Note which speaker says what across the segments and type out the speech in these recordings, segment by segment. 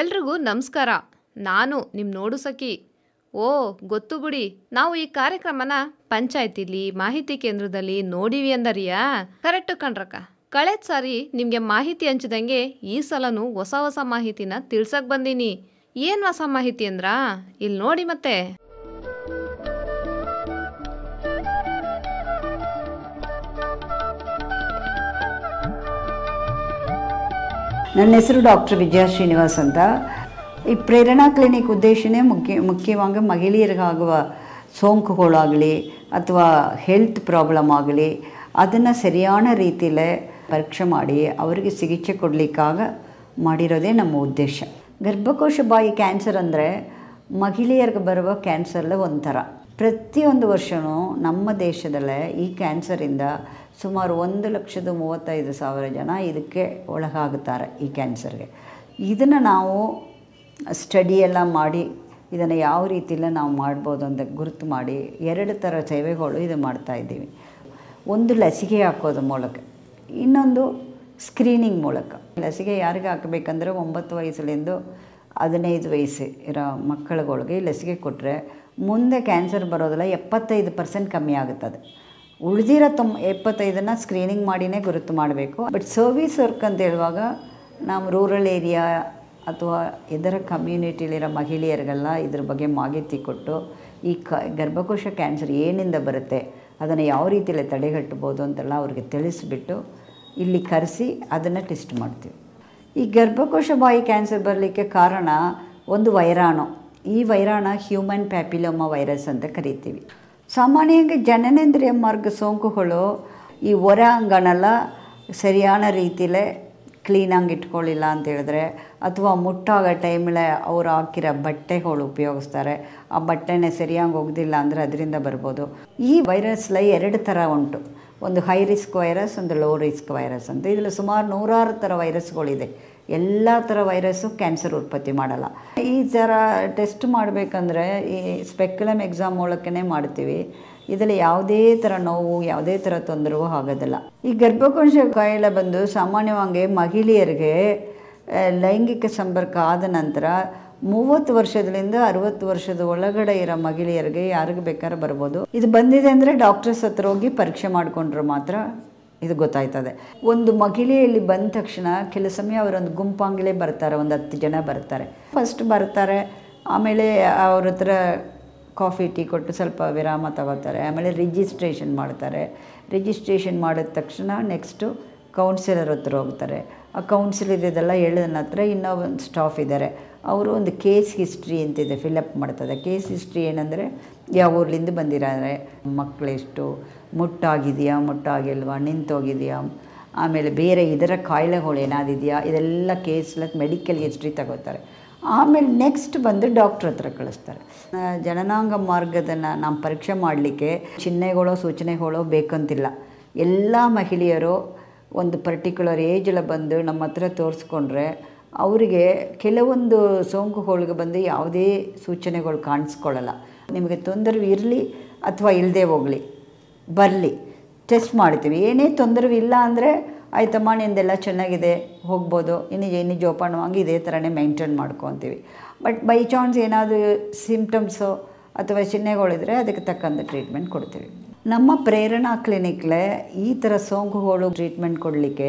Speaker 1: ಎಲ್ರಿಗೂ ನಮಸ್ಕಾರ. ನಾನು ನಿಮ್ಮ ನೋಡು ಸಖಿ ಓ, ಗೊತ್ತು ಬಿಡಿ. ನಾವು ಈ ಕಾರ್ಯಕ್ರಮನ ಪಂಚಾಯತಿಲಿ, ಮಾಹಿತಿ ಕೇಂದ್ರದಲ್ಲಿ ನೋಡಿವಿ ಅಂದರಿಯಾ? ಕರೆಕ್ಟ್ ಕಣ್ರಕ್ಕ. ಕಳೆದ ಸಾರಿ ನಿಮಗೆ ಮಾಹಿತಿ ಹಂಚಿದಂಗೆ ಈ ಸಲನೂ ಹೊಸ ಹೊಸ ಮಾಹಿತಿನ ತಿಳ್ಸಕ್ ಬಂದೀನಿ. ಏನು ಹೊಸ ಮಾಹಿತಿ ಅಂದ್ರ? ಇಲ್ಲಿ ನೋಡಿ ಮತ್ತೆ.
Speaker 2: ನನ್ನ ಹೆಸರು ಡಾಕ್ಟರ್ ವಿಜಯ ಶ್ರೀನಿವಾಸ್ ಅಂತ. ಈ ಪ್ರೇರಣಾ ಕ್ಲಿನಿಕ್ ಉದ್ದೇಶನೇ ಮುಖ್ಯ, ಮುಖ್ಯವಾಗಿ ಮಹಿಳೆಯರಿಗಾಗುವ ಸೋಂಕುಗಳಾಗಲಿ ಅಥವಾ ಹೆಲ್ತ್ ಪ್ರಾಬ್ಲಮ್ ಆಗಲಿ ಅದನ್ನು ಸರಿಯಾದ ರೀತಿಯಲ್ಲೇ ಪರೀಕ್ಷೆ ಮಾಡಿ ಅವರಿಗೆ ಚಿಕಿತ್ಸೆ ಕೊಡಲಿಕ್ಕಾಗ ಮಾಡಿರೋದೇ ನಮ್ಮ ಉದ್ದೇಶ. ಗರ್ಭಕೋಶ ಬಾಯಿ ಕ್ಯಾನ್ಸರ್ ಅಂದರೆ ಮಹಿಳೆಯರಿಗೆ ಬರುವ ಕ್ಯಾನ್ಸರ್ಲೆ ಒಂಥರ. ಪ್ರತಿಯೊಂದು ವರ್ಷವೂ ನಮ್ಮ ದೇಶದಲ್ಲೇ ಈ ಕ್ಯಾನ್ಸರಿಂದ ಸುಮಾರು ಒಂದು ಲಕ್ಷದ ಮೂವತ್ತೈದು ಸಾವಿರ ಜನ ಇದಕ್ಕೆ ಒಳಗಾಗುತ್ತಾರೆ ಈ ಕ್ಯಾನ್ಸರ್ಗೆ. ಇದನ್ನು ನಾವು ಸ್ಟಡಿ ಎಲ್ಲ ಮಾಡಿ, ಇದನ್ನು ಯಾವ ರೀತಿಯಲ್ಲ ನಾವು ಮಾಡ್ಬೋದು ಅಂತ ಗುರುತು ಮಾಡಿ ಎರಡು ಥರ ಸೇವೆಗಳು ಇದು ಮಾಡ್ತಾ ಇದ್ದೀವಿ. ಒಂದು ಲಸಿಕೆ ಹಾಕೋದು ಮೂಲಕ, ಇನ್ನೊಂದು ಸ್ಕ್ರೀನಿಂಗ್ ಮೂಲಕ. ಲಸಿಕೆ ಯಾರಿಗೆ ಹಾಕಬೇಕಂದ್ರೆ ಒಂಬತ್ತು ವಯಸ್ಸಲ್ಲಿಂದ ಹದಿನೈದು ವಯಸ್ಸು ಇರೋ ಮಕ್ಕಳುಗಳಿಗೆ ಲಸಿಕೆ ಕೊಟ್ಟರೆ ಮುಂದೆ ಕ್ಯಾನ್ಸರ್ ಬರೋದಿಲ್ಲ ಎಪ್ಪತ್ತೈದು ಪರ್ಸೆಂಟ್ ಕಮ್ಮಿ ಆಗುತ್ತದೆ. ಉಳಿದಿರೋ ತೊಂಬ ಎಪ್ಪತ್ತೈದನ್ನು ಸ್ಕ್ರೀನಿಂಗ್ ಮಾಡಿನೇ ಗುರುತು ಮಾಡಬೇಕು. ಬಟ್ ಸರ್ವಿಸ್ ವರ್ಕ್ ಅಂತ ಹೇಳುವಾಗ ನಾವು ರೂರಲ್ ಏರಿಯಾ ಅಥವಾ ಇದರ ಕಮ್ಯುನಿಟಿಲಿರೋ ಮಹಿಳೆಯರಿಗೆಲ್ಲ ಇದ್ರ ಬಗ್ಗೆ ಮಾಹಿತಿ ಕೊಟ್ಟು ಈ ಕ, ಗರ್ಭಕೋಶ ಕ್ಯಾನ್ಸರ್ ಏನಿಂದ ಬರುತ್ತೆ, ಅದನ್ನು ಯಾವ ರೀತಿಯಲ್ಲಿ ತಡೆಗಟ್ಟಬೋದು ಅಂತೆಲ್ಲ ಅವ್ರಿಗೆ ತಿಳಿಸ್ಬಿಟ್ಟು ಇಲ್ಲಿ ಕರೆಸಿ ಅದನ್ನು ಟೆಸ್ಟ್ ಮಾಡ್ತೀವಿ. ಈ ಗರ್ಭಕೋಶ ಬಾಯಿ ಕ್ಯಾನ್ಸರ್ ಬರಲಿಕ್ಕೆ ಕಾರಣ ಒಂದು ವೈರಾಣು. ಈ ವೈರಾಣ ಹ್ಯೂಮನ್ ಪ್ಯಾಪಿಲೋಮಾ ವೈರಸ್ ಅಂತ ಕರಿತೀವಿ. ಸಾಮಾನ್ಯವಾಗಿ ಜನನೇಂದ್ರಿಯ ಮಾರ್ಗ ಸೋಂಕುಗಳು ಈ ಹೊರ ಅಂಗನೆಲ್ಲ ಸರಿಯಾದ ರೀತಿಯಲ್ಲೇ ಕ್ಲೀನಾಗಿ ಇಟ್ಕೊಳ್ಳಿಲ್ಲ ಅಂತ ಹೇಳಿದ್ರೆ, ಅಥವಾ ಮುಟ್ಟಾಗೋ ಟೈಮಲ್ಲೇ ಅವ್ರು ಹಾಕಿರೋ ಬಟ್ಟೆಗಳು ಉಪಯೋಗಿಸ್ತಾರೆ. ಆ ಬಟ್ಟೆನೇ ಸರಿಯಾಗಿ ಒಗ್ದಿಲ್ಲ ಅಂದರೆ ಅದರಿಂದ ಬರ್ಬೋದು. ಈ ವೈರಸ್ಲ ಎರಡು ಥರ ಉಂಟು. ಒಂದು ಹೈ ರಿಸ್ಕ್ ವೈರಸ್ ಒಂದು ಲೋ ರಿಸ್ಕ್ ವೈರಸ್ ಅಂತ. ಇದರಲ್ಲಿ ಸುಮಾರು ನೂರಾರು ಥರ ವೈರಸ್ಗಳಿದೆ ಎಲ್ಲ ಥರ ವೈರಸ್ಸು ಕ್ಯಾನ್ಸರ್ ಉತ್ಪತ್ತಿ ಮಾಡಲ್ಲ. ಈ ಥರ ಟೆಸ್ಟ್ ಮಾಡಬೇಕಂದ್ರೆ ಈ ಸ್ಪೆಕ್ಯುಲಮ್ ಎಕ್ಸಾಮ್ ಮೂಲಕನೇ ಮಾಡ್ತೀವಿ. ಇದರಲ್ಲಿ ಯಾವುದೇ ಥರ ನೋವು, ಯಾವುದೇ ಥರ ತೊಂದರೆಗೂ ಆಗೋದಿಲ್ಲ. ಈ ಗರ್ಭಕೋಶ ಕಾಯಿಲೆ ಬಂದು ಸಾಮಾನ್ಯವಾಗಿ ಮಹಿಳೆಯರಿಗೆ ಲೈಂಗಿಕ ಸಂಪರ್ಕ ಆದ ನಂತರ ಮೂವತ್ತು ವರ್ಷದಿಂದ ಅರವತ್ತು ವರ್ಷದ ಒಳಗಡೆ ಇರೋ ಮಹಿಳೆಯರಿಗೆ ಯಾರಿಗೆ ಬೇಕಾದ್ರೆ ಬರ್ಬೋದು. ಇದು ಬಂದಿದೆ ಅಂದರೆ ಡಾಕ್ಟರ್ಸ್ ಹತ್ರ ಹೋಗಿ ಪರೀಕ್ಷೆ ಮಾಡಿಕೊಂಡ್ರೆ ಮಾತ್ರ ಇದು ಗೊತ್ತಾಯ್ತದೆ. ಒಂದು ಮಹಿಳೆಯಲ್ಲಿ ಬಂದ ತಕ್ಷಣ ಕೆಲ ಸಮಯ ಅವರೊಂದು ಗುಂಪಾಂಗಲೇ ಬರ್ತಾರೆ, ಒಂದು ಹತ್ತು ಜನ ಬರ್ತಾರೆ. ಫಸ್ಟ್ ಬರ್ತಾರೆ, ಆಮೇಲೆ ಅವ್ರ ಹತ್ರ ಕಾಫಿ ಟೀ ಕೊಟ್ಟು ಸ್ವಲ್ಪ ವಿರಾಮ ತಗೋತಾರೆ, ಆಮೇಲೆ ರಿಜಿಸ್ಟ್ರೇಷನ್ ಮಾಡ್ತಾರೆ. ರಿಜಿಸ್ಟ್ರೇಷನ್ ಮಾಡಿದ ತಕ್ಷಣ ನೆಕ್ಸ್ಟು ಕೌನ್ಸಿಲರ್ ಹತ್ರ ಹೋಗ್ತಾರೆ. ಆ ಕೌನ್ಸಿಲರ್ ಇದೆಲ್ಲ ಹೇಳಿದ ನಂತರ ಇನ್ನೂ ಒಂದು ಸ್ಟಾಫ್ ಇದ್ದಾರೆ ಅವರು ಒಂದು ಕೇಸ್ ಹಿಸ್ಟ್ರಿ ಅಂತಿದೆ ಫಿಲಪ್ ಮಾಡ್ತದೆ. ಕೇಸ್ ಹಿಸ್ಟ್ರಿ ಏನಂದರೆ, ಯಾವ ಊರ್ಲಿಂದ ಬಂದಿರಾರೆ ಮಕ್ಕಳೆಷ್ಟು ಮುಟ್ಟಾಗಿದೆಯಾ, ಮುಟ್ಟಾಗಿಲ್ವಾ, ನಿಂತೋಗಿದೆಯಾ, ಆಮೇಲೆ ಬೇರೆ ಇದರ ಕಾಯಿಲೆಗಳು ಏನಾದಿದೆಯಾ, ಇದೆಲ್ಲ ಕೇಸ್ಲ ಮೆಡಿಕಲ್ ಹಿಸ್ಟ್ರಿ ತಗೋತಾರೆ. ಆಮೇಲೆ ನೆಕ್ಸ್ಟ್ ಬಂದು ಡಾಕ್ಟ್ರ್ ಹತ್ರ ಕಳಿಸ್ತಾರೆ. ಜನನಾಂಗ ಮಾರ್ಗದನ್ನು ನಾವು ಪರೀಕ್ಷೆ ಮಾಡಲಿಕ್ಕೆ ಚಿಹ್ನೆಗಳೋ, ಸೂಚನೆಗಳೋ ಬೇಕಂತಿಲ್ಲ. ಎಲ್ಲ ಮಹಿಳೆಯರು ಒಂದು ಪರ್ಟಿಕ್ಯುಲರ್ ಏಜಲ್ಲಿ ಬಂದು ನಮ್ಮ ಹತ್ರ ತೋರಿಸ್ಕೊಂಡ್ರೆ ಅವರಿಗೆ ಕೆಲವೊಂದು ಸೋಂಕುಗಳಿಗೆ ಬಂದು ಯಾವುದೇ ಸೂಚನೆಗಳು ಕಾಣಿಸ್ಕೊಳ್ಳಲ್ಲ. ನಿಮಗೆ ತೊಂದರೆ ಇರಲಿ ಅಥವಾ ಇಲ್ಲದೆ ಹೋಗಲಿ, ಬರಲಿ ಟೆಸ್ಟ್ ಮಾಡ್ತೀವಿ ಏನೇ ತೊಂದರೆ ಇಲ್ಲ ಅಂದರೆ, ಆಯ್ತಮ್ಮ, ನಿಂದೆಲ್ಲ ಚೆನ್ನಾಗಿದೆ, ಹೋಗ್ಬೋದು, ಇನ್ನು ಏನು ಜೋಪಾನವಾಗಿ ಇದೇ ಥರನೇ ಮೈಂಟೈನ್ ಮಾಡ್ಕೊತೀವಿ ಬಟ್ ಬೈ ಚಾನ್ಸ್ ಏನಾದರೂ ಸಿಂಪ್ಟಮ್ಸು ಅಥವಾ ಚಿಹ್ನೆಗಳಿದ್ರೆ ಅದಕ್ಕೆ ತಕ್ಕಂಥ ಟ್ರೀಟ್ಮೆಂಟ್ ಕೊಡ್ತೀವಿ. ನಮ್ಮ ಪ್ರೇರಣಾ ಕ್ಲಿನಿಕ್ಲೆ ಈ ಥರ ಸೋಂಕುಗಳು ಟ್ರೀಟ್ಮೆಂಟ್ ಕೊಡಲಿಕ್ಕೆ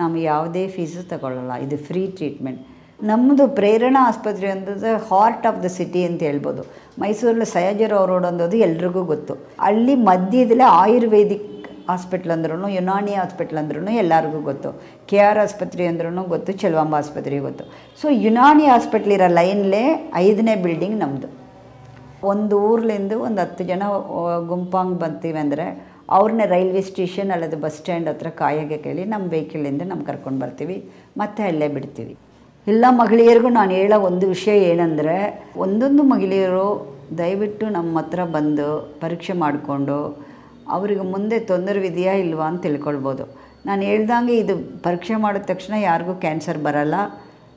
Speaker 2: ನಾವು ಯಾವುದೇ ಫೀಸು ತಗೊಳ್ಳಲ್ಲ. ಇದು ಫ್ರೀ ಟ್ರೀಟ್ಮೆಂಟ್ ನಮ್ಮದು ಪ್ರೇರಣಾ ಆಸ್ಪತ್ರೆ ಅನ್ನೋದು ಹಾರ್ಟ್ ಆಫ್ ದ ಸಿಟಿ ಅಂತ ಹೇಳ್ಬೋದು. ಮೈಸೂರಲ್ಲಿ ಸಯಾಜಿರಾವ್ ರೋಡ್ ಅಂದೋದು ಎಲ್ರಿಗೂ ಗೊತ್ತು. ಅಲ್ಲಿ ಮಧ್ಯದಲ್ಲೇ ಆಯುರ್ವೇದಿಕ್ ಹಾಸ್ಪಿಟ್ಲ್ ಅಂದ್ರೂ ಯುನಾನಿ ಹಾಸ್ಪಿಟ್ಲ್ ಅಂದ್ರೂ ಎಲ್ಲರಿಗೂ ಗೊತ್ತು. ಕೆ ಆರ್ ಆಸ್ಪತ್ರೆ ಅಂದ್ರೂ ಗೊತ್ತು, ಚೆಲುವಾಂಬ ಆಸ್ಪತ್ರೆ ಗೊತ್ತು. ಸೊ ಯುನಾನಿ ಹಾಸ್ಪಿಟ್ಲ್ ಇರೋ ಲೈನ್ಲೇ ಐದನೇ ಬಿಲ್ಡಿಂಗ್ ನಮ್ಮದು ಒಂದು ಊರ್ಲಿಂದ ಒಂದು ಹತ್ತು ಜನ ಗುಂಪಾಂಗ್ ಬಂತೀವಿ ಅಂದರೆ ಅವ್ರನ್ನ ರೈಲ್ವೆ ಸ್ಟೇಷನ್ ಅಲ್ಲದ ಬಸ್ ಸ್ಟ್ಯಾಂಡ್ ಹತ್ರ ಕಾಯಾಗೆ ಕೇಳಿ ನಮ್ಮ ವೆಹಿಕಲಿಂದ ನಮ್ಮ ಕರ್ಕೊಂಡು ಬರ್ತೀವಿ, ಮತ್ತೆ ಅಲ್ಲೇ ಬಿಡ್ತೀವಿ. ಎಲ್ಲ ಮಹಿಳೆಯರಿಗೂ ನಾನು ಹೇಳೋ ಒಂದು ವಿಷಯ ಏನಂದರೆ, ಒಂದೊಂದು ಮಹಿಳೆಯರು ದಯವಿಟ್ಟು ನಮ್ಮ ಹತ್ರ ಬಂದು ಪರೀಕ್ಷೆ ಮಾಡಿಕೊಂಡು ಅವರಿಗೆ ಮುಂದೆ ತೊಂದರೆ ಇದೆಯಾ ಇಲ್ವಾ ಅಂತ ತಿಳ್ಕೊಳ್ಬೋದು. ನಾನು ಹೇಳ್ದಂಗೆ ಇದು ಪರೀಕ್ಷೆ ಮಾಡಿದ ತಕ್ಷಣ ಯಾರಿಗೂ ಕ್ಯಾನ್ಸರ್ ಬರಲ್ಲ,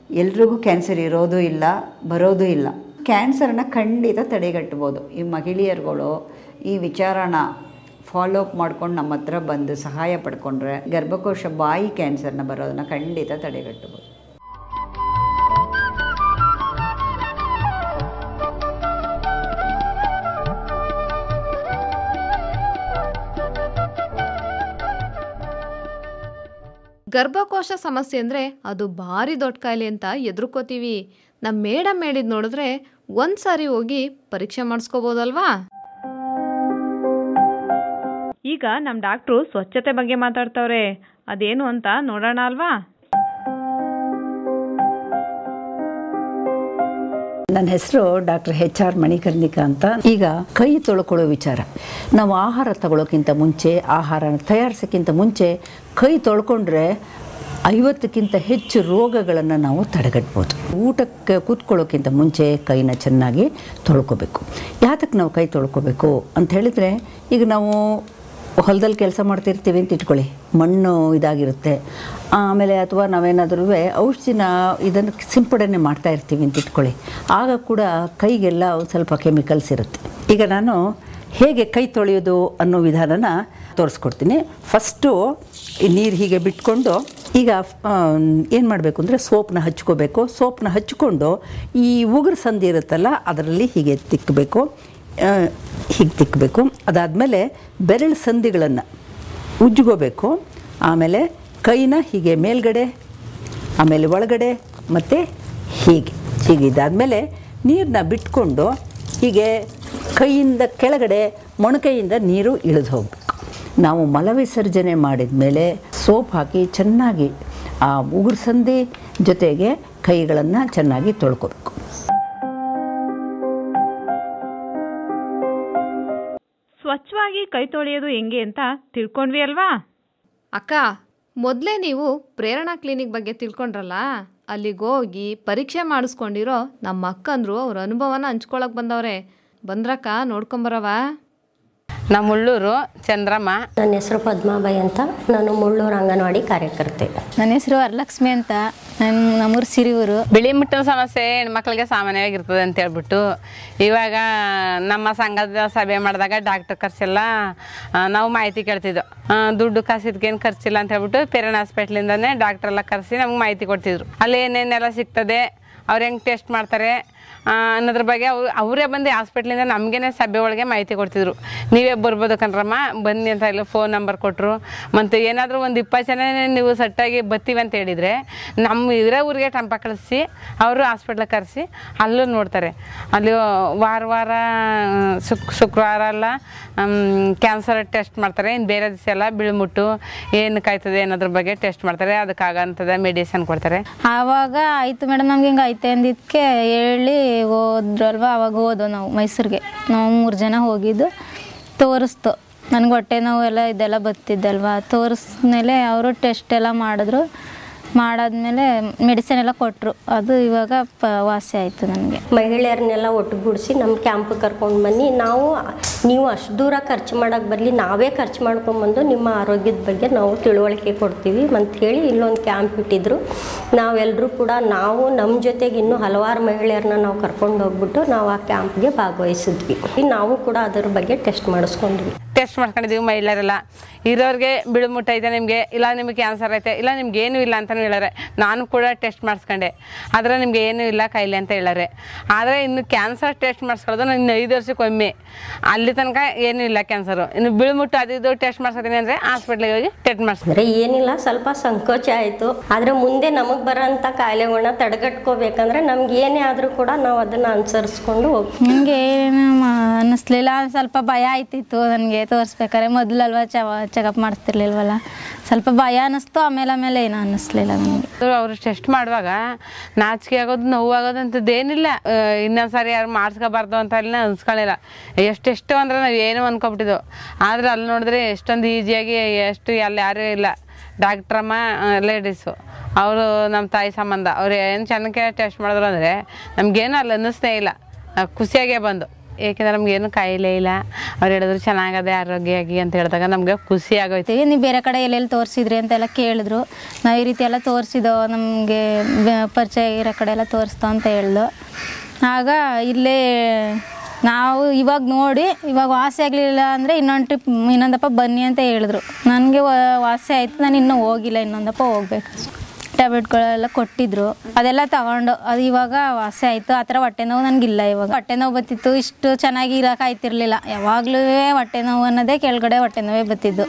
Speaker 2: ಎಲ್ರಿಗೂ ಕ್ಯಾನ್ಸರ್ ಇರೋದು ಇಲ್ಲ, ಬರೋದು ಇಲ್ಲ. ಕ್ಯಾನ್ಸರ್ನ ಖಂಡಿತ ತಡೆಗಟ್ಬೋದು. ಈ ಮಹಿಳೆಯರುಗಳು ಈ ವಿಚಾರನ ಫಾಲೋ ಅಪ್ ಮಾಡ್ಕೊಂಡು ನಮ್ಮ ಹತ್ರ ಬಂದು ಸಹಾಯ ಪಡ್ಕೊಂಡ್ರೆ ಗರ್ಭಕೋಶ ಬಾಯಿ ಕ್ಯಾನ್ಸರ್ನ ಬರೋದನ್ನ ಖಂಡಿತ ತಡೆಗಟ್ಟಬಹುದು
Speaker 1: ಗರ್ಭಕೋಶ ಸಮಸ್ಯೆ ಅಂದರೆ ಅದು ಭಾರಿ ದೊಡ್ಡ ಕಾಯಿಲೆ ಅಂತ ಎದುರ್ಕೋತೀವಿ. ನಮ್ಮ ಮೇಡಮ್ ಹೇಳಿದ್ ನೋಡಿದ್ರೆ ಒಂದು ಸಾರಿ ಹೋಗಿ ಪರೀಕ್ಷೆ ಮಾಡಿಸ್ಕೋಬೋದಲ್ವಾ?
Speaker 3: ಈಗ ನಮ್ಮ ಡಾಕ್ಟ್ರು ಸ್ವಚ್ಛತೆ ಬಗ್ಗೆ ಮಾತಾಡ್ತವ್ರೆ. ಅದೇನು ಅಂತ ನೋಡೋಣ ಅಲ್ವಾ?
Speaker 4: ನನ್ನ ಹೆಸರು ಡಾಕ್ಟರ್ ಎಚ್ ಆರ್ ಮಣಿಕರ್ಣಿಕಾ ಅಂತ. ಈಗ ಕೈ ತೊಳ್ಕೊಳ್ಳೋ ವಿಚಾರ. ನಾವು ಆಹಾರ ತಗೊಳ್ಳೋಕ್ಕಿಂತ ಮುಂಚೆ ಆಹಾರ ತಯಾರಿಸೋಕ್ಕಿಂತ ಮುಂಚೆ ಕೈ ತೊಳ್ಕೊಂಡ್ರೆ ಐವತ್ತಕ್ಕಿಂತ ಹೆಚ್ಚು ರೋಗಗಳನ್ನು ನಾವು ತಡೆಗಟ್ಬೋದು. ಊಟಕ್ಕೆ ಕೂತ್ಕೊಳ್ಳೋಕ್ಕಿಂತ ಮುಂಚೆ ಕೈನ ಚೆನ್ನಾಗಿ ತೊಳ್ಕೊಬೇಕು. ಯಾತಕ್ಕೆ ನಾವು ಕೈ ತೊಳ್ಕೊಬೇಕು ಅಂತ ಹೇಳಿದರೆ, ಈಗ ನಾವು ಹೊಲದಲ್ಲಿ ಕೆಲಸ ಮಾಡ್ತಿರ್ತೀವಿ ಅಂತ ಇಟ್ಕೊಳ್ಳಿ. ಮಣ್ಣು ಇದಾಗಿರುತ್ತೆ. ಆಮೇಲೆ ಅಥವಾ ನಾವೇನಾದ್ರೂ ಔಷಧಿನ ಇದನ್ನು ಸಿಂಪಡಣೆ ಮಾಡ್ತಾ ಇರ್ತೀವಿ ಅಂತ ಇಟ್ಕೊಳ್ಳಿ. ಆಗ ಕೂಡ ಕೈಗೆಲ್ಲ ಒಂದು ಸ್ವಲ್ಪ ಕೆಮಿಕಲ್ಸ್ ಇರುತ್ತೆ. ಈಗ ನಾನು ಹೇಗೆ ಕೈ ತೊಳೆಯೋದು ಅನ್ನೋ ವಿಧಾನನ ತೋರಿಸ್ಕೊಡ್ತೀನಿ. ಫಸ್ಟು ಈ ನೀರು ಹೀಗೆ ಬಿಟ್ಕೊಂಡು ಈಗ ಏನು ಮಾಡಬೇಕು ಅಂದರೆ ಸೋಪ್ನ ಹಚ್ಕೋಬೇಕು. ಸೋಪ್ನ ಹಚ್ಕೊಂಡು ಈ ಉಗುರು ಸಂದಿ ಇರುತ್ತಲ್ಲ, ಅದರಲ್ಲಿ ಹೀಗೆ ತಿಕ್ಕಬೇಕು ಹೀಗೆ ತಿಕ್ಕಬೇಕು ಅದಾದಮೇಲೆ ಬೆರಳು ಸಂಧಿಗಳನ್ನು ಉಜ್ಜುಗೋಬೇಕು ಆಮೇಲೆ ಕೈನ ಹೀಗೆ ಮೇಲ್ಗಡೆ, ಆಮೇಲೆ ಒಳಗಡೆ ಮತ್ತು ಹೀಗೆ. ಹೀಗೆ ಇದಾದಮೇಲೆ ನೀರನ್ನ ಬಿಟ್ಕೊಂಡು ಹೀಗೆ ಕೈಯಿಂದ ಕೆಳಗಡೆ ಮೊಣಕೈಯಿಂದ ನೀರು ಇಳಿದು ಹೋಗಬೇಕು. ನಾವು ಮಲವಿಸರ್ಜನೆ ಮಾಡಿದ ಮೇಲೆ ಸೋಪ್ ಹಾಕಿ ಚೆನ್ನಾಗಿ ಆ ಉಗುರು ಸಂಧಿ ಜೊತೆಗೆ ಕೈಗಳನ್ನು ಚೆನ್ನಾಗಿ ತೊಳ್ಕೊಬೇಕು.
Speaker 3: ಸ್ವಚ್ಛವಾಗಿ ಕೈ ತೊಳೆಯೋದು ಹೆಂಗೆ ಅಂತ ತಿಳ್ಕೊಂಡ್ವಿ ಅಲ್ವಾ?
Speaker 1: ಅಕ್ಕ, ಮೊದಲೇ ನೀವು ಪ್ರೇರಣಾ ಕ್ಲಿನಿಕ್ ಬಗ್ಗೆ ತಿಳ್ಕೊಂಡ್ರಲ್ಲ, ಅಲ್ಲಿಗೆ ಹೋಗಿ ಪರೀಕ್ಷೆ ಮಾಡಿಸ್ಕೊಂಡಿರೋ ನಮ್ಮ ಅಕ್ಕಂದ್ರು ಅವ್ರ ಅನುಭವನ ಹಂಚ್ಕೊಳಕ್ ಬಂದವ್ರೆ. ಬಂದ್ರಕ್ಕ ನೋಡ್ಕೊಂಬರವ
Speaker 5: ನಮ್ಮ ಮುಳ್ಳೂರು ಚಂದ್ರಮ್ಮ.
Speaker 6: ನನ್ನ ಹೆಸರು ಪದ್ಮಾಬಾಯಿ ಅಂತ. ನಾನು ಮುಳ್ಳೂರು ಅಂಗನವಾಡಿ ಕಾರ್ಯಕರ್ತೆ.
Speaker 7: ನನ್ನ ಹೆಸರು ವರಲಕ್ಷ್ಮಿ ಅಂತ. ನನ್ನ ನಮ್ಮೂರು ಸಿರಿಯೂರು.
Speaker 5: ಬಿಳಿ ಮುಟ್ಟಿನ ಸಮಸ್ಯೆ ಹೆಣ್ಮಕ್ಳಿಗೆ ಸಾಮಾನ್ಯವಾಗಿರ್ತದೆ ಅಂತ ಹೇಳ್ಬಿಟ್ಟು ಇವಾಗ ನಮ್ಮ ಸಂಘದ ಸಭೆ ಮಾಡಿದಾಗ ಡಾಕ್ಟರ್ ಖರ್ಚೆಲ್ಲ ನಾವು ಮಾಹಿತಿ ಕೇಳ್ತಿದ್ದೋ ದುಡ್ಡು ಕಾಸಿದ್ಕೇನು ಖರ್ಚಿಲ್ಲ ಅಂತ ಹೇಳ್ಬಿಟ್ಟು ಪೇರಣ ಹಾಸ್ಪಿಟ್ಲಿಂದನೇ ಡಾಕ್ಟ್ರೆಲ್ಲ ಎಲ್ಲ ಕರೆಸಿ ನಮ್ಗೆ ಮಾಹಿತಿ ಕೊಡ್ತಿದ್ರು. ಅಲ್ಲಿ ಏನೇನೆಲ್ಲ ಸಿಗ್ತದೆ ಅವ್ರು ಹೆಂಗೆ ಟೆಸ್ಟ್ ಮಾಡ್ತಾರೆ ಅನ್ನೋದ್ರ ಬಗ್ಗೆ ಅವ್ರು, ಅವರೇ ಬಂದು ಹಾಸ್ಪಿಟ್ಲಿಂದ ನಮಗೇನೆ ಸಭೆ ಒಳಗೆ ಮಾಹಿತಿ ಕೊಡ್ತಿದ್ರು. ನೀವೇ ಬರ್ಬೋದು ಕಣ್ರಮ್ಮ, ಬನ್ನಿ ಅಂತ ಇಲ್ಲ ಫೋನ್ ನಂಬರ್ ಕೊಟ್ಟರು ಮತ್ತು ಏನಾದರೂ ಒಂದು ಇಪ್ಪತ್ತು ಜನ ನೀವು ಸಟ್ಟಾಗಿ ಬತ್ತೀವಿ ಅಂತ ಹೇಳಿದರೆ ನಮ್ಮ ಇದ್ರೆ ಊರಿಗೆ ಟಂಪ ಕಳಿಸಿ, ಅವರು ಹಾಸ್ಪಿಟ್ಲಿಗೆ ಕರೆಸಿ, ಅಲ್ಲೂ ನೋಡ್ತಾರೆ. ಅಲ್ಲಿ ವಾರ ವಾರ ಶುಕ್ ಶುಕ್ರವಾರ ಎಲ್ಲ ಕ್ಯಾನ್ಸರ್ ಟೆಸ್ಟ್ ಮಾಡ್ತಾರೆ. ಇನ್ನು ಬೇರೆ ದಿವಸ ಎಲ್ಲ ಬಿಳ್ಮುಟ್ಟು ಏನು ಕಾಯ್ತದೆ ಅನ್ನೋದ್ರ ಬಗ್ಗೆ ಟೆಸ್ಟ್ ಮಾಡ್ತಾರೆ. ಅದಕ್ಕಾಗಂಥದ್ದು ಮೆಡಿಸನ್ ಕೊಡ್ತಾರೆ.
Speaker 7: ಆವಾಗ ಆಯಿತು ಮೇಡಮ್ ನಮ್ಗೆ ಹಿಂಗೆ ಐತೆ ಅಂದಿದ್ದಕ್ಕೆ ಹೇಳಿ ಹೋದ್ರಲ್ವ? ಅವಾಗ ಹೋದೋ ನಾವು ಮೈಸೂರಿಗೆ. ನಾವು ಮೂರು ಜನ ಹೋಗಿದ್ದು. ತೋರಿಸ್ತು. ನನಗೆ ಹೊಟ್ಟೆ ನೋವು ಎಲ್ಲ ಇದೆಲ್ಲ ಬತ್ತಿದ್ದಲ್ವ ತೋರಿಸ್ಮೇಲೆ ಅವರು ಟೆಸ್ಟ್ ಎಲ್ಲ ಮಾಡಿದ್ರು. ಮಾಡಾದ್ಮೇಲೆ ಮೆಡಿಸಿನ್ ಎಲ್ಲ ಕೊಟ್ಟರು ಅದು ಇವಾಗ ಪ, ವಾಸಿ ಆಯಿತು ನನಗೆ
Speaker 6: ಮಹಿಳೆಯರನ್ನೆಲ್ಲ ಒಟ್ಟುಗೂಡಿಸಿ ನಮ್ಮ ಕ್ಯಾಂಪ್ ಕರ್ಕೊಂಡು ಬನ್ನಿ. ನಾವು, ನೀವು ಅಷ್ಟು ದೂರ ಖರ್ಚು ಮಾಡೋಕ್ಕೆ ಬರಲಿ, ನಾವೇ ಖರ್ಚು ಮಾಡ್ಕೊಂಬಂದು ನಿಮ್ಮ ಆರೋಗ್ಯದ ಬಗ್ಗೆ ನಾವು ತಿಳುವಳಿಕೆ ಕೊಡ್ತೀವಿ ಅಂತ ಹೇಳಿ ಇಲ್ಲೊಂದು ಕ್ಯಾಂಪ್ ಇಟ್ಟಿದ್ರು. ನಾವೆಲ್ಲರೂ ಕೂಡ ನಾವು ನಮ್ಮ ಜೊತೆಗೆ ಇನ್ನೂ ಹಲವಾರು ಮಹಿಳೆಯರನ್ನ ನಾವು ಕರ್ಕೊಂಡು ಹೋಗ್ಬಿಟ್ಟು ನಾವು ಆ ಕ್ಯಾಂಪ್ಗೆ ಭಾಗವಹಿಸಿದ್ವಿ. ನಾವು ಕೂಡ ಅದರ ಬಗ್ಗೆ ಟೆಸ್ಟ್ ಮಾಡಿಸ್ಕೊಂಡ್ವಿ.
Speaker 5: ಟೆಸ್ಟ್ ಮಾಡ್ಕೊಂಡಿದ್ದೀವಿ ಮಹಿಳೆಯರೆಲ್ಲ ಇರೋರಿಗೆ ಬಿಳುಮುಟ್ಟ ಐತೆ ನಿಮಗೆ ಇಲ್ಲ ನಿಮಗೆ ಕ್ಯಾನ್ಸರ್ ಐತೆ ಇಲ್ಲ ನಿಮ್ಗೆ ಏನೂ ಇಲ್ಲ ಅಂತಲೂ ಹೇಳಾರೆ. ನಾನು ಕೂಡ ಟೆಸ್ಟ್ ಮಾಡಿಸ್ಕೊಂಡೆ. ಆದರೆ ನಿಮ್ಗೆ ಏನೂ ಇಲ್ಲ ಕಾಯಿಲೆ ಅಂತ ಹೇಳಾರೆ. ಆದರೆ ಇನ್ನು ಕ್ಯಾನ್ಸರ್ ಟೆಸ್ಟ್ ಮಾಡಿಸ್ಕೊಳ್ಳೋದು ನಾನು ಇನ್ನು ಐದು ವರ್ಷಕ್ಕೊಮ್ಮೆ. ಅಲ್ಲಿ ತನಕ ಏನೂ ಇಲ್ಲ ಕ್ಯಾನ್ಸರು ಇನ್ನು ಬಿಳುಮುಟ್ಟು ಅದು ಇದು ಟೆಸ್ಟ್ ಮಾಡ್ಸ್ಕೊತೀನಿ ಅಂದರೆ ಹಾಸ್ಪಿಟ್ಲಿಗೆ ಹೋಗಿ ಟೆಸ್ಟ್
Speaker 6: ಮಾಡಿಸ್ತಾರೆ ಏನಿಲ್ಲ ಸ್ವಲ್ಪ ಸಂಕೋಚ ಆಯಿತು. ಆದರೆ ಮುಂದೆ ನಮಗೆ ಬರೋಂಥ ಕಾಯಿಲೆಗಳನ್ನ ತಡೆಗಟ್ಕೋಬೇಕಂದ್ರೆ ನಮ್ಗೆ ಏನೇ ಆದರೂ ಕೂಡ ನಾವು ಅದನ್ನು ಅನುಸರಿಸ್ಕೊಂಡು ಹೋಗ್ತೀವಿ
Speaker 7: ನಿಮಗೆ ಏನು ಅನ್ನಿಸ್ಲಿಲ್ಲ ಸ್ವಲ್ಪ ಭಯ ಆಯ್ತಿತ್ತು ನನಗೆ. ತೋರಿಸ್ಬೇಕಾದ್ರೆ ಮೊದಲಲ್ವ ಚವ ಚೆಕಪ್ ಮಾಡಿಸ್ತಿರ್ಲಿಲ್ವಲ್ಲ ಸ್ವಲ್ಪ ಭಯ ಅನ್ನಿಸ್ತು, ಆಮೇಲೆ ಆಮೇಲೆ ಏನು ಅನ್ನಿಸ್ಲಿಲ್ಲ ನನಗೆ
Speaker 5: ಅವರು ಟೆಸ್ಟ್ ಮಾಡುವಾಗ ನಾಚಿಕೆ ಆಗೋದು, ನೋವು ಆಗೋದು ಅಂತದೇನಿಲ್ಲ ಇನ್ನೊಂದು ಸಾರಿ ಯಾರು ಮಾಡಿಸ್ಕೋಬಾರ್ದು ಅಂತ ಅಲ್ಲಿ ಅನ್ಸ್ಕೊಳ್ಳಿಲ್ಲ ಎಷ್ಟೆಷ್ಟು ಅಂದ್ರೆ ನಾವು ಏನು ಅನ್ಕೊಬಿಟ್ಟಿದ್ದೆವು ಆದರೆ ಅಲ್ಲಿ ನೋಡಿದ್ರೆ ಎಷ್ಟೊಂದು ಈಸಿಯಾಗಿ, ಎಷ್ಟು ಅಲ್ಲಿ ಯಾರೂ ಇಲ್ಲ. ಡಾಕ್ಟ್ರಮ್ಮ ಲೇಡೀಸು. ಅವರು ನಮ್ಮ ತಾಯಿ ಸಂಬಂಧ. ಅವ್ರು ಏನು ಚೆನ್ನಾಗಿ ಟೆಸ್ಟ್ ಮಾಡಿದ್ರು ಅಂದರೆ ನಮಗೇನು ಅಲ್ಲಿ ಅನ್ನಿಸ್ತೇ ಇಲ್ಲ. ಖುಷಿಯಾಗೇ ಬಂದು. ಏಕೆಂದ್ರೆ ಏನು ಕಾಯಿಲೆ ಇಲ್ಲ. ಅವ್ರು ಹೇಳಿದ್ರು ಚೆನ್ನಾಗದೆ ಆರೋಗ್ಯವಾಗಿ ಅಂತ ಹೇಳಿದಾಗ ನಮಗೆ ಖುಷಿ ಆಗೋಯ್ತು.
Speaker 7: ನೀವು ಬೇರೆ ಕಡೆ ಎಲ್ಲೆಲ್ಲಿ ತೋರಿಸಿದ್ರಿ ಅಂತೆಲ್ಲ ಕೇಳಿದ್ರು. ನಾವು ಈ ರೀತಿ ಎಲ್ಲ ತೋರಿಸಿದೋ, ನಮಗೆ ಪರಿಚಯ ಇರೋ ಕಡೆ ಎಲ್ಲ ತೋರಿಸ್ತೋ ಅಂತ ಹೇಳ್ದು. ಆಗ ಇಲ್ಲೇ ನಾವು ಇವಾಗ ನೋಡಿ, ಇವಾಗ ವಾಸಿ ಆಗಲಿಲ್ಲ ಅಂದರೆ ಇನ್ನೊಂದು ಟ್ರಿಪ್ ಇನ್ನೊಂದಪ್ಪ ಬನ್ನಿ ಅಂತ ಹೇಳಿದ್ರು. ನನಗೆ ವಾಸಿ ಆಯಿತು, ನಾನು ಇನ್ನೂ ಹೋಗಿಲ್ಲ ಇನ್ನೊಂದಪ್ಪ ಹೋಗ್ಬೇಕು. ಟ್ಯಾಬ್ಲೆಟ್ಗಳೆಲ್ಲ ಕೊಟ್ಟಿದ್ರು. ಅದೆಲ್ಲ ತಗೊಂಡು, ಅದು ಇವಾಗ ವಾಸಿ ಆಯಿತು. ಆ ಥರ ಹೊಟ್ಟೆ ನೋವು ನನಗಿಲ್ಲ ಇವಾಗ. ಹೊಟ್ಟೆ ನೋವು ಬತ್ತಿತ್ತು ಇಷ್ಟು ಚೆನ್ನಾಗಿ ಇರೋಕೆ ಆಯ್ತಿರ್ಲಿಲ್ಲ. ಯಾವಾಗಲೂ ಹೊಟ್ಟೆ ನೋವು ಅನ್ನೋದೇ ಕೆಳಗಡೆ ಹೊಟ್ಟೆ ನೋವೇ ಬತ್ತಿದ್ದು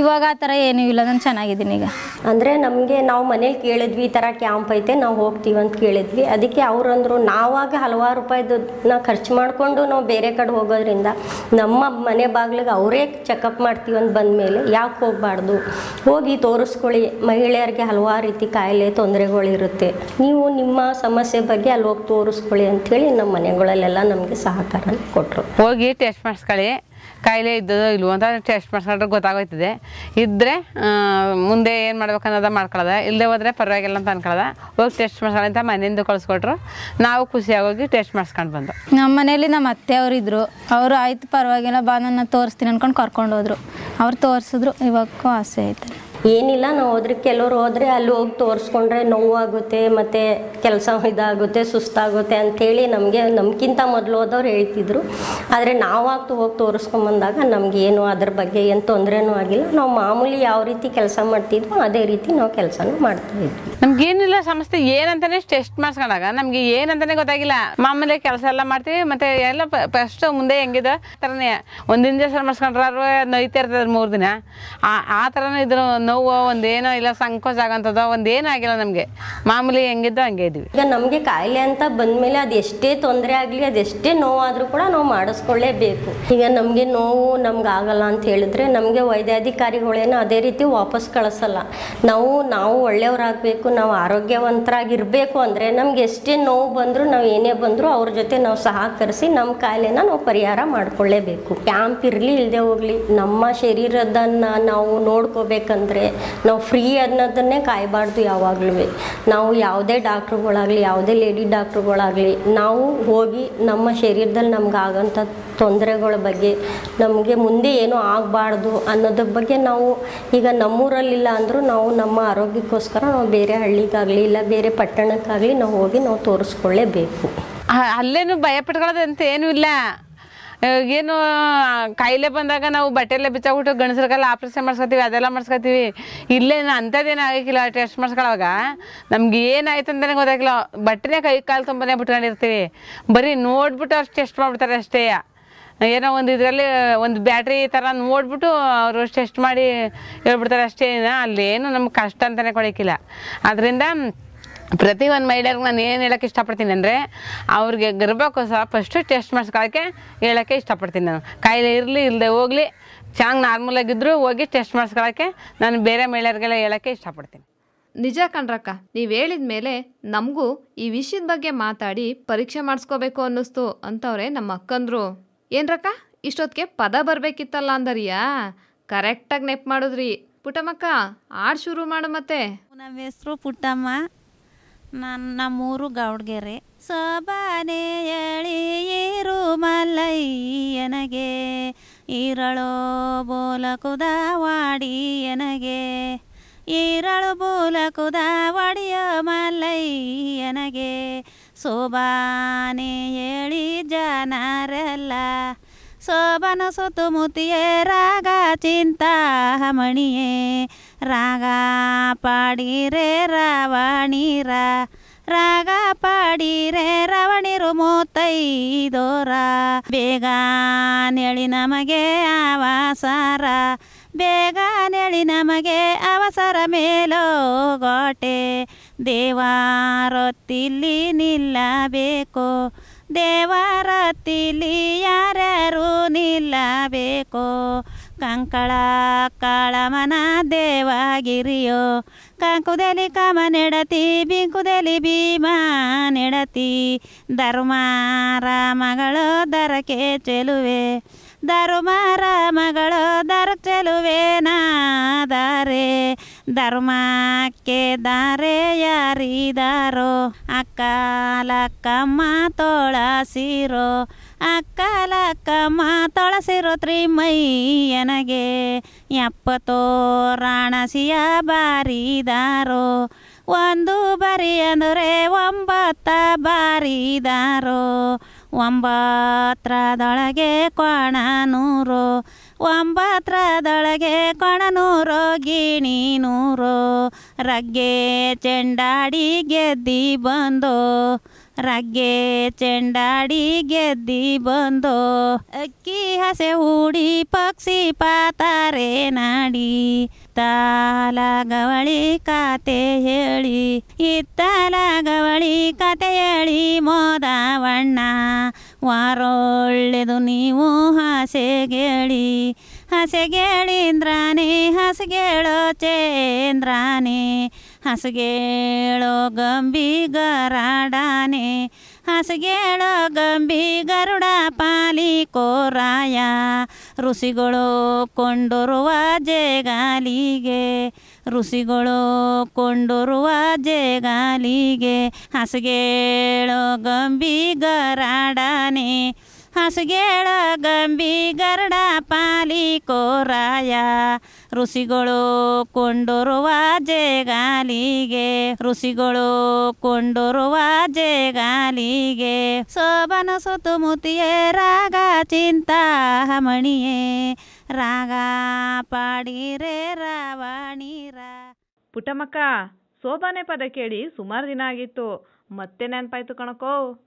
Speaker 7: ಇವಾಗ ಆ ಥರ ಏನೂ ಇಲ್ಲ. ನಾನು ಚೆನ್ನಾಗಿದ್ದೀನಿ ಈಗ.
Speaker 6: ಅಂದರೆ ನಮಗೆ ನಾವು ಮನೇಲಿ ಕೇಳಿದ್ವಿ, ಈ ಥರ ಕ್ಯಾಂಪ್ ಐತೆ, ನಾವು ಹೋಗ್ತೀವಿ ಅಂತ ಕೇಳಿದ್ವಿ. ಅದಕ್ಕೆ ಅವ್ರು ಅಂದರು ನಾವಾಗ ಹಲವಾರು ರೂಪಾಯಿದನ್ನ ಖರ್ಚು ಮಾಡಿಕೊಂಡು ನಾವು ಬೇರೆ ಕಡೆ ಹೋಗೋದ್ರಿಂದ ನಮ್ಮ ಮನೆ ಬಾಗಿಲಿಗೆ ಅವರೇ ಚೆಕಪ್ ಮಾಡ್ತೀವಿ ಅಂತ ಬಂದಮೇಲೆ ಯಾಕೆ ಹೋಗಬಾರ್ದು? ಹೋಗಿ ತೋರಿಸ್ಕೊಳ್ಳಿ. ಮಹಿಳೆಯರಿಗೆ ಹಲವಾರು ರೀತಿ ಕಾಯಿಲೆ ತೊಂದರೆಗಳಿರುತ್ತೆ. ನೀವು ನಿಮ್ಮ ಸಮಸ್ಯೆ ಬಗ್ಗೆ ಅಲ್ಲಿ ಹೋಗಿ ತೋರಿಸ್ಕೊಳ್ಳಿ ಅಂಥೇಳಿ ನಮ್ಮ ಮನೆಗಳಲ್ಲೆಲ್ಲ ನಮಗೆ ಸಹಕಾರ ಕೊಟ್ಟರು
Speaker 5: ಹೋಗಿ ಟೆಸ್ಟ್ ಮಾಡಿಸ್ಕೊಳ್ಳಿ. ಕಾಯಿಲೆ ಇದ್ದದೋ ಇಲ್ವೋ ಅಂತ ಟೆಸ್ಟ್ ಮಾಡಿಸ್ಕೊಂಡ್ರೆ ಗೊತ್ತಾಗೋಯ್ತದೆ. ಇದ್ದರೆ ಮುಂದೆ ಏನು ಮಾಡ್ಬೇಕು ಅನ್ನೋದ ಮಾಡ್ಕೊಳ್ಳೋದ. ಇಲ್ಲದೆ ಹೋದರೆ ಪರವಾಗಿಲ್ಲ ಅಂತ ಅನ್ಕೊಳ್ಳೋದ. ಹೋಗಿ ಟೆಸ್ಟ್ ಮಾಡ್ಸ್ಕೊಳ್ಳಿ ಅಂತ ಮನೆಯಿಂದ ಕಳಿಸ್ಕೊಟ್ರು. ನಾವು ಖುಷಿಯಾಗಿ ಹೋಗಿ ಟೆಸ್ಟ್ ಮಾಡಿಸ್ಕೊಂಡು ಬಂದು.
Speaker 7: ನಮ್ಮ ಮನೇಲಿ ನಮ್ಮ ಅತ್ತೆ ಅವ್ರು ಅವರು ಆಯ್ತು ಪರವಾಗಿಲ್ಲ ಬಾ ನನ್ನ ತೋರಿಸ್ತೀನಿ ಅಂದ್ಕೊಂಡು ಕರ್ಕೊಂಡು ಹೋದರು. ಅವ್ರು ತೋರಿಸಿದ್ರು. ಇವಾಗೂ ಆಸೆ ಆಯ್ತು
Speaker 6: ಏನಿಲ್ಲ, ನಾವು ಹೋದ್ರೆ ಕೆಲವ್ರು ಹೋದ್ರೆ ಅಲ್ಲಿ ಹೋಗಿ ತೋರಿಸ್ಕೊಂಡ್ರೆ ನೋವಾಗುತ್ತೆ, ಮತ್ತು ಕೆಲಸ ಇದಾಗುತ್ತೆ, ಸುಸ್ತಾಗುತ್ತೆ ಅಂಥೇಳಿ ನಮಗೆ ನಮ್ಗಿಂತ ಮೊದಲು ಹೋದವ್ರು ಹೇಳ್ತಿದ್ರು. ಆದರೆ ನಾವಾಗ ಹೋಗಿ ತೋರಿಸ್ಕೊಂಬಂದಾಗ ನಮ್ಗೆ ಏನು ಅದ್ರ ಬಗ್ಗೆ ಏನು ತೊಂದರೆನೂ ಆಗಿಲ್ಲ. ನಾವು ಮಾಮೂಲಿ ಯಾವ ರೀತಿ ಕೆಲಸ ಮಾಡ್ತಿದ್ವೋ ಅದೇ ರೀತಿ ನಾವು ಕೆಲಸನೂ ಮಾಡ್ತಾಯಿದ್ವಿ
Speaker 5: ನಮ್ಗೇನಿಲ್ಲ ಸಮಸ್ಯೆ, ಏನಂತಾನೆ ಟೆಸ್ಟ್ ಮಾಡಿಸ್ಕೊಂಡಾಗ ನಮಗೆ ಏನಂತಾನೆ ಗೊತ್ತಾಗಿಲ್ಲ. ಮಾಮೂಲಿ ಕೆಲಸ ಎಲ್ಲ ಮಾಡ್ತೀವಿ, ಮತ್ತೆ ಎಲ್ಲ ಫಸ್ಟ್ ಮುಂದೆ ಹೆಂಗಿದೆ? ಥರನೇ ಒಂದು ಇಂಜೆಕ್ಷನ್ ಮಾಡಿಸ್ಕೊಂಡ್ರೆ ನೋಯ್ತಾ ಇರ್ತದೆ ಮೂರು ದಿನ. ಆ ಆ ಥರನೇ ಇದ್ರು ನೋವು, ಒಂದೇನೋ ಇಲ್ಲ, ಸಂಕೋಚ ಆಗಂತದ ಒಂದೇನೂ ಆಗಿಲ್ಲ ನಮಗೆ. ಮಾಮೂಲಿ ಹೆಂಗಿದ್ದೋ ಹಂಗೆ ಇದ್ವಿ.
Speaker 6: ಈಗ ನಮಗೆ ಕಾಯಿಲೆ ಅಂತ ಬಂದಮೇಲೆ ಅದು ಎಷ್ಟೇ ತೊಂದರೆ ಆಗಲಿ ಅದೆಷ್ಟೇ ನೋವಾದರೂ ಕೂಡ ನಾವು ಮಾಡಿಸ್ಕೊಳ್ಳೇಬೇಕು. ಈಗ ನಮಗೆ ನೋವು ನಮ್ಗೆ ಆಗಲ್ಲ ಅಂತ ಹೇಳಿದ್ರೆ ನಮಗೆ ವೈದ್ಯಾಧಿಕಾರಿಗಳೇನೋ ಅದೇ ರೀತಿ ವಾಪಸ್ ಕಳಿಸಲ್ಲ. ನಾವು ನಾವು ಒಳ್ಳೆಯವರಾಗಬೇಕು, ನಾವು ಆರೋಗ್ಯವಂತರಾಗಿರಬೇಕು ಅಂದರೆ ನಮ್ಗೆ ಎಷ್ಟೇ ನೋವು ಬಂದರೂ, ನಾವು ಏನೇ ಬಂದರೂ ಅವ್ರ ಜೊತೆ ನಾವು ಸಹಕರಿಸಿ ನಮ್ಮ ಕಾಯಿಲೆನ ನಾವು ಪರಿಹಾರ ಮಾಡ್ಕೊಳ್ಳೇಬೇಕು. ಕ್ಯಾಂಪ್ ಇರಲಿ ಇಲ್ಲದೆ ಹೋಗಲಿ, ನಮ್ಮ ಶರೀರದನ್ನ ನಾವು ನೋಡ್ಕೋಬೇಕಂದ್ರೆ ನಾವು ಫ್ರೀ ಅನ್ನೋದನ್ನೇ ಕಾಯಬಾರ್ದು ಯಾವಾಗಲೂ. ನಾವು ಯಾವುದೇ ಡಾಕ್ಟ್ರುಗಳಾಗಲಿ, ಯಾವುದೇ ಲೇಡಿ ಡಾಕ್ಟ್ರುಗಳಾಗಲಿ, ನಾವು ಹೋಗಿ ನಮ್ಮ ಶರೀರದಲ್ಲಿ ನಮ್ಗೆ ಆಗೋಂಥ ತೊಂದರೆಗಳ ಬಗ್ಗೆ, ನಮಗೆ ಮುಂದೆ ಏನೂ ಆಗಬಾರ್ದು ಅನ್ನೋದ್ರ ಬಗ್ಗೆ ನಾವು ಈಗ ನಮ್ಮೂರಲ್ಲಿಲ್ಲ ಅಂದರೂ ನಾವು ನಮ್ಮ ಆರೋಗ್ಯಕ್ಕೋಸ್ಕರ ನಾವು ಬೇರೆ ಹಳ್ಳಿಗಾಗಲಿ ಇಲ್ಲ ಬೇರೆ ಪಟ್ಟಣಕ್ಕಾಗಲಿ ನಾವು ಹೋಗಿ ನಾವು ತೋರಿಸ್ಕೊಳ್ಳೇಬೇಕು.
Speaker 5: ಅಲ್ಲೇನು ಭಯ ಪಟ್ಕೊಳ್ಳೋದಂತ ಏನೂ ಇಲ್ಲ. ಏನು, ಕಾಯಿಲೆ ಬಂದಾಗ ನಾವು ಬಟ್ಟೆ ಎಲ್ಲ ಬಿಚ್ಚಾಗ್ಬಿಟ್ಟು ಗಂಡಸ್ರಿಗೆಲ್ಲ ಆಪ್ರೇಷನ್ ಮಾಡ್ಸ್ಕೊತೀವಿ, ಅದೆಲ್ಲ ಮಾಡ್ಸ್ಕೊತೀವಿ. ಇಲ್ಲೇನು ಅಂಥದ್ದೇನು ಆಗಿಲ್ಲ, ಟೆಸ್ಟ್ ಮಾಡ್ಸ್ಕೊಳವಾಗ ನಮ್ಗೆ ಏನಾಯ್ತು ಅಂತಲೇ ಗೊತ್ತಾಗಿಲ್ಲ ಬಟ್ಟೆನೇ ಕೈ ಕಾಲು ತುಂಬನೇ ಬಿಟ್ಕೊಂಡಿರ್ತೀವಿ. ಬರೀ ನೋಡ್ಬಿಟ್ಟು ಅಷ್ಟು ಟೆಸ್ಟ್ ಮಾಡ್ಬಿಡ್ತಾರೆ ಅಷ್ಟೇ. ಏನೋ ಒಂದು ಇದರಲ್ಲಿ, ಒಂದು ಬ್ಯಾಟ್ರಿ ಥರ ನೋಡ್ಬಿಟ್ಟು ಅವರು ಟೆಸ್ಟ್ ಮಾಡಿ ಹೇಳ್ಬಿಡ್ತಾರೆ ಅಷ್ಟೇ. ಅಲ್ಲೇನು ನಮ್ಗೆ ಕಷ್ಟ ಅಂತಲೇ ಕೊಡೋಕ್ಕಿಲ್ಲ. ಅದರಿಂದ ಪ್ರತಿ ಒಂದು ಮಹಿಳೆಯರ್ಗೆ ನಾನು ಏನು ಹೇಳೋಕ್ಕೆ ಇಷ್ಟಪಡ್ತೀನಿ ಅಂದರೆ ಅವ್ರಿಗೆ ಗರ್ಭಕೋಶ ಫಸ್ಟು ಟೆಸ್ಟ್ ಮಾಡಿಸ್ಕೊಳ್ಳೋಕ್ಕೆ ಹೇಳೋಕ್ಕೆ ಇಷ್ಟಪಡ್ತೀನಿ ನಾನು. ಕಾಯಿಲೆ ಇರಲಿ ಇಲ್ಲದೆ ಹೋಗಲಿ ಚೆನ್ನಾಗಿ ನಾರ್ಮಲಾಗಿದ್ದರೂ ಹೋಗಿ ಟೆಸ್ಟ್ ಮಾಡಿಸ್ಕೊಳ್ಳೋಕ್ಕೆ ನಾನು ಬೇರೆ ಮಹಿಳೆಯರಿಗೆಲ್ಲ ಹೇಳೋಕ್ಕೆ ಇಷ್ಟಪಡ್ತೀನಿ.
Speaker 1: ನಿಜ ಕಣ್ರಕ್ಕ ನೀವು ಹೇಳಿದ ಮೇಲೆ ನಮಗೂ ಈ ವಿಷಯದ ಬಗ್ಗೆ ಮಾತಾಡಿ ಪರೀಕ್ಷೆ ಮಾಡಿಸ್ಕೋಬೇಕು ಅನ್ನಿಸ್ತು ಅಂತವ್ರೆ ನಮ್ಮ ಅಕ್ಕಂದ್ರು. ಏನ್ರಕ್ಕ ಇಷ್ಟೊತ್ತಿಗೆ ಪದ ಬರಬೇಕಿತ್ತಲ್ಲ ಅಂದರಿಯಾ? ಕರೆಕ್ಟಾಗಿ ನೆಪ್ ಮಾಡಿದ್ರಿ. ಪುಟ್ಟಮ್ಮಕ್ಕ ಹಾಡು ಶುರು ಮಾಡು ಮತ್ತೆ.
Speaker 8: ನಮ್ಮ ಹೆಸರು ಪುಟ್ಟಮ್ಮ. ನನ್ನ ನಮ್ಮೂರು ಗೌಡ್ಗೆರೆ. ಸೋಬಾನೆ ಎಳಿಯಿರು ಮಲ್ಲಯ್ಯನಗೆ. ಈರಳೋ ಬೋಲಕುದ ವಾಡಿಯನಗೆ ಈರಳು ಬೋಲಕುದ ವಾಡಿಯ ಮಲ್ಲಯ್ಯನಗೆ. ಸೋಬಾನೆ ಎಳಿ ಜನರೆಲ್ಲ. ಸೋಬನ ಸುತ್ತಮುತ್ತಿಯೇ ರಾಗ ಚಿಂತಾಮಣಿಯೇ ರಾಗ ಪಾಡಿರೆ ರವಣೀರ, ರಾಗ ಪಾಡಿರೆ ರವಣಿರು ಮೂತೈದೋರ. ಬೇಗ ನೆಳಿ ನಮಗೆ ಅವಸರ ಬೇಗ ನೆಳಿ ನಮಗೆ ಅವಸರ ಮೇಲೋ ಗೋಟೆ ದೇವಾರೊತ್ತಿಲ್ಲಿ ನಿಲ್ಲಬೇಕು, ದೇವಾರತ್ತಿಲಿ ಯಾರ್ಯಾರು ನಿಲ್ಲಬೇಕು. ಕಂಕಳ ಕಾಳಮನ ದೇವಾಗಿರಿಯೋ ಕಂಕುದಲಿ ಕಮ ನೆಡತಿ ಬಿಂಕುದಲಿ ಭೀಮ ನೆಡತಿ. ಧರ್ಮ ರಾಮಗಳು ದರಕೆ ಚೆಲುವೆ. ಧರ್ಮ ರಾಮಗಳು ದರ ಚೆಲುವೆ ನಾದಾರೆ. ಧರ್ಮಕ್ಕೆ ದಾರೆ ಯಾರಿದಾರೋ ಅಕ್ಕಲಕ್ಕಮ್ಮ ತೊಳಸಿರೋ. ಅಕ್ಕಲಕ್ಕಮ್ಮ ತೊಳಸಿರೋ ಮೈಯನಗೆ ಎಪ್ಪತ್ತೋ ರಾಣಸಿಯ ಬಾರಿದಾರೋ ಒಂದು ಬರಿ ಅಂದರೆ ಒಂಬತ್ತ ಬಾರಿದಾರೋ ಒಂಬತ್ತರದೊಳಗೆ ಕೋಣ ನೂರು ಒಂಬತ್ತರದೊಳಗೆ ಕೊಣನೂರು ಗಿಣಿ ನೂರು ರಗ್ಗೆ ಚೆಂಡಾಡಿ ಗೆದ್ದಿ ಬಂದೋ, ರಗ್ಗೆ ಚೆಂಡಾಡಿ ಗೆದ್ದಿ ಬಂದೋ, ಅಕ್ಕಿ ಹಸೆ ಹೂಡಿ ಪಕ್ಷಿ ಪಾತಾರೆ ನಾಡಿ ತಾಲಗವಳಿ ಕಾತೆ ಹೇಳಿ ಇತ್ತಲ ಗವಳಿ ಕತೆ ಹೇಳಿ, ಮೋದವಣ್ಣ ವಾರೊಳ್ಳೆದು ನೀವು ಹಾಸೆಗೇಳಿ ಹಸೆಗೇಳಿಂದ್ರಾನೆ ಹಸಗೇಳೋ ಚೇಂದ್ರಾನೆ ಹಸಗೇಳೋ ಗಂಬಿ ಗರಾಡಾನೆ ಹಸಗೇಳೋ ಗಂಬಿ ಗರುಡ ಪಾಲಿ ಕೋರಾಯ, ಋಷಿಗಳು ಕೊಂಡೊರುವ ಜೇಗಾಲಿಗೆ ಋಷಿಗಳು ಕೊಂಡರುವ ಜೇಗಾಲಿಗೆ ಹಸಗೇಳೋ ಗರಾಡಾನೆ ಹಸಗೇಳ ಗಂಬಿ ಗರಡ ಪಾಲಿ ಕೋರಾಯ. ಋಷಿಗಳು ಕೊಂಡರುವ ಜೇಗಾಲಿಗೆ, ಋಷಿಗಳು ಕೊಂಡರುವ ಜೇಗಾಲಿಗೆ. ಸೋಬನ ಸುತ್ತಮುತ್ತಿಯೇ ರಾಗ ಚಿಂತಾಮಣಿಯೇ ರಾಗ ಪಾಡಿರೆ ರಾವಣೀರ.
Speaker 3: ಪುಟ್ಟಮ್ಮಕ್ಕ ಸೋಬಾನೆ ಪದ ಕೇಳಿ ಸುಮಾರು ದಿನ ಆಗಿತ್ತು. ಮತ್ತೆ ನೆನಪಾಯ್ತು ಕಣಕೋ.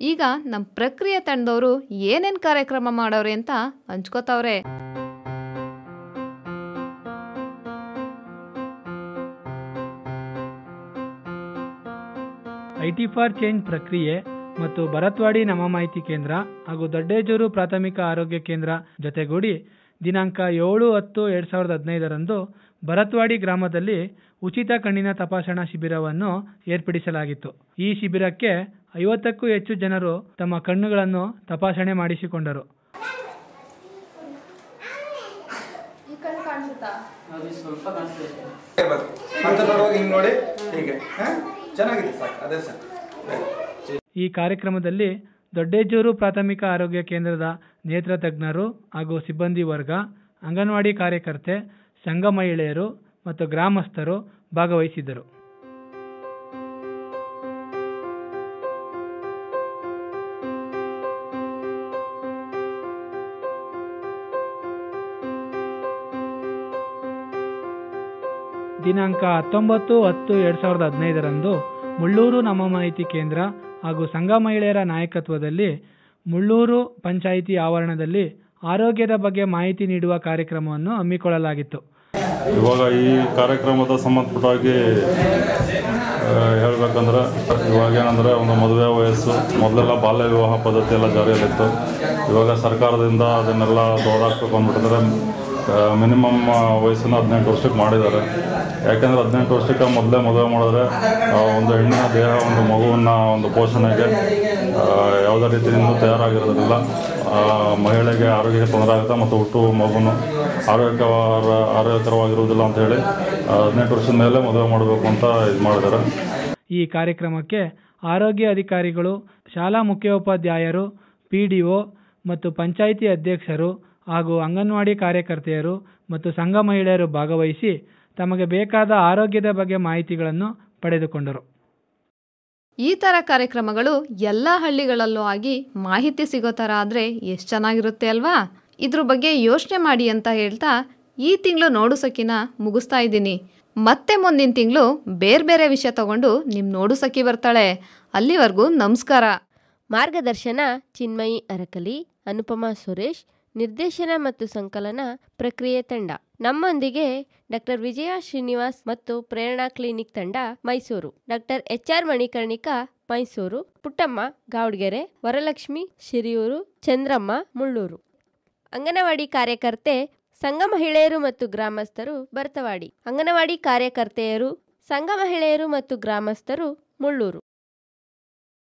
Speaker 1: ಈಗ ನಮ್ಮ ಪ್ರಕ್ರಿಯೆ ತಂಡದವರು ಏನೇನು ಕಾರ್ಯಕ್ರಮ ಮಾಡವ್ರೆ ಅಂತ ಹಂಚ್ಕೋತಾವ್ರೆ.
Speaker 9: ಐ ಟಿ ಫಾರ್ ಚೇಂಜ್ ಪ್ರಕ್ರಿಯೆ ಮತ್ತು ಭರತ್ವಾಡಿ ನಮ್ಮ ಮಾಹಿತಿ ಕೇಂದ್ರ ಹಾಗೂ ದೊಡ್ಡೇಜೂರು ಪ್ರಾಥಮಿಕ ಆರೋಗ್ಯ ಕೇಂದ್ರ ಜೊತೆಗೂಡಿ ದಿನಾಂಕ ಏಳು ಹತ್ತು ಎರಡು ಸಾವಿರದ ಹದಿನೈದರಂದು ಭರತ್ವಾಡಿ ಗ್ರಾಮದಲ್ಲಿ ಉಚಿತ ಕಣ್ಣಿನ ತಪಾಸಣಾ ಶಿಬಿರವನ್ನು ಏರ್ಪಡಿಸಲಾಗಿತ್ತು. ಈ ಶಿಬಿರಕ್ಕೆ ಐವತ್ತಕ್ಕೂ ಹೆಚ್ಚು ಜನರು ತಮ್ಮ ಕಣ್ಣುಗಳನ್ನು ತಪಾಸಣೆ ಮಾಡಿಸಿಕೊಂಡರು.
Speaker 10: ನೋಡಿ ಹೀಗೆ. ಚೆನ್ನಾಗಿದೆ ಅದೇ
Speaker 9: ಈ ಕಾರ್ಯಕ್ರಮದಲ್ಲಿ ದೊಡ್ಡೇಜೂರು ಪ್ರಾಥಮಿಕ ಆರೋಗ್ಯ ಕೇಂದ್ರದ ನೇತ್ರ ತಜ್ಞರು ಹಾಗೂ ಸಿಬ್ಬಂದಿ ವರ್ಗ, ಅಂಗನವಾಡಿ ಕಾರ್ಯಕರ್ತೆ, ಸಂಘ ಮಹಿಳೆಯರು ಮತ್ತು ಗ್ರಾಮಸ್ಥರು ಭಾಗವಹಿಸಿದ್ದರು. ದಿನಾಂಕ ಹತ್ತೊಂಬತ್ತು ಹತ್ತು ಎರಡು ಸಾವಿರದ ಹದಿನೈದರಂದು ಮುಳ್ಳೂರು ನಮ್ಮ ಮಾಹಿತಿ ಕೇಂದ್ರ ಹಾಗೂ ಸಂಘ ಮಹಿಳೆಯರ ನಾಯಕತ್ವದಲ್ಲಿ ಮುಳ್ಳೂರು ಪಂಚಾಯಿತಿ ಆವರಣದಲ್ಲಿ ಆರೋಗ್ಯದ ಬಗ್ಗೆ ಮಾಹಿತಿ ನೀಡುವ ಕಾರ್ಯಕ್ರಮವನ್ನು ಹಮ್ಮಿಕೊಳ್ಳಲಾಗಿತ್ತು.
Speaker 11: ಇವಾಗ ಈ ಕಾರ್ಯಕ್ರಮದ ಸಂಬಂಧಪಟ್ಟಾಗಿ ಹೇಳಬೇಕಂದ್ರೆ, ಇವಾಗ ಏನಂದರೆ ಒಂದು ಮದುವೆ ವಯಸ್ಸು, ಮೊದಲೆಲ್ಲ ಬಾಲ್ಯ ವಿವಾಹ ಪದ್ಧತಿ ಎಲ್ಲ ಜಾರಿಯಲ್ಲಿತ್ತು. ಇವಾಗ ಸರ್ಕಾರದಿಂದ ಅದನ್ನೆಲ್ಲ ದೊಡ್ಡಾಕ್ಬೇಕು ಅಂದ್ಬಿಟ್ಟಿದ್ರೆ ಮಿನಿಮಮ್ ವಯಸ್ಸನ್ನು ಹದಿನೆಂಟು ವರ್ಷಕ್ಕೆ ಮಾಡಿದ್ದಾರೆ. ಯಾಕೆಂದರೆ ಹದಿನೆಂಟು ವರ್ಷಕ್ಕೆ ಮೊದಲೇ ಮದುವೆ ಮಾಡಿದ್ರೆ ಒಂದು ಹೆಣ್ಣಿನ ದೇಹ, ಒಂದು ಮಗುವನ್ನ ಒಂದು ಪೋಷಣೆಗೆ ಯಾವುದೇ ರೀತಿಯಿಂದ ತಯಾರಾಗಿರೋದಿಲ್ಲ. ಮಹಿಳೆಗೆ ಆರೋಗ್ಯಕ್ಕೆ ತೊಂದರೆ ಆಗುತ್ತೆ ಮತ್ತು ಹುಟ್ಟು, ಮಗುನು ಆರೋಗ್ಯಕರ, ಆರೋಗ್ಯಕರವಾಗಿರುವುದಿಲ್ಲ ಅಂತ ಹೇಳಿ ಹದಿನೆಂಟು ವರ್ಷದ ಮೇಲೆ ಮದುವೆ ಮಾಡಬೇಕು ಅಂತ ಇದು ಮಾಡಿದ್ದಾರೆ.
Speaker 9: ಈ ಕಾರ್ಯಕ್ರಮಕ್ಕೆ ಆರೋಗ್ಯ ಅಧಿಕಾರಿಗಳು, ಶಾಲಾ ಮುಖ್ಯೋಪಾಧ್ಯಾಯರು, ಪಿ ಡಿ ಒ ಮತ್ತು ಪಂಚಾಯಿತಿ ಅಧ್ಯಕ್ಷರು ಹಾಗೂ ಅಂಗನವಾಡಿ ಕಾರ್ಯಕರ್ತೆಯರು ಮತ್ತು ಸಂಘ ಮಹಿಳೆಯರು ಭಾಗವಹಿಸಿ ತಮಗೆ ಬೇಕಾದ ಆರೋಗ್ಯದ ಬಗ್ಗೆ ಮಾಹಿತಿಗಳನ್ನು ಪಡೆದುಕೊಂಡರು.
Speaker 1: ಈ ಥರ ಕಾರ್ಯಕ್ರಮಗಳು ಎಲ್ಲ ಹಳ್ಳಿಗಳಲ್ಲೂ ಆಗಿ ಮಾಹಿತಿ ಸಿಗೋ ಥರ ಆದರೆ ಎಷ್ಟು ಚೆನ್ನಾಗಿರುತ್ತೆ ಅಲ್ವಾ? ಇದ್ರ ಬಗ್ಗೆ ಯೋಚನೆ ಮಾಡಿ ಅಂತ ಹೇಳ್ತಾ ಈ ತಿಂಗಳು ನೋಡು ಸಖಿನ ಮುಗಿಸ್ತಾ ಇದ್ದೀನಿ. ಮತ್ತೆ ಮುಂದಿನ ತಿಂಗಳು ಬೇರೆ ಬೇರೆ ವಿಷಯ ತಗೊಂಡು ನಿಮ್ಮ ನೋಡು ಸಖಿ ಬರ್ತಾಳೆ. ಅಲ್ಲಿವರೆಗೂ ನಮಸ್ಕಾರ.
Speaker 12: ಮಾರ್ಗದರ್ಶನ ಚಿನ್ಮಯಿ ಅರಕಲಿ, ಅನುಪಮಾ ಸುರೇಶ್ ನಿರ್ದೇಶನ ಮತ್ತು ಸಂಕಲನ ಪ್ರಕ್ರಿಯೆ ತಂಡ. ನಮ್ಮೊಂದಿಗೆ ಡಾಕ್ಟರ್ ವಿಜಯ ಶ್ರೀನಿವಾಸ್ ಮತ್ತು ಪ್ರೇರಣಾ ಕ್ಲಿನಿಕ್ ತಂಡ, Mysuru. Doctor H R Manikarnika, Mysuru. Puttamma, Gavadagere. Varalakshmi, Shiriyur. Chandramma, Mullur. Anganwadi ಕಾರ್ಯಕರ್ತೆ, ಸಂಘ ಮಹಿಳೆಯರು ಮತ್ತು ಗ್ರಾಮಸ್ಥರು ಬರ್ತವಾಡಿ ಅಂಗನವಾಡಿ ಕಾರ್ಯಕರ್ತೆಯರು, ಸಂಘ ಮಹಿಳೆಯರು ಮತ್ತು ಗ್ರಾಮಸ್ಥರು ಮುಳ್ಳೂರು.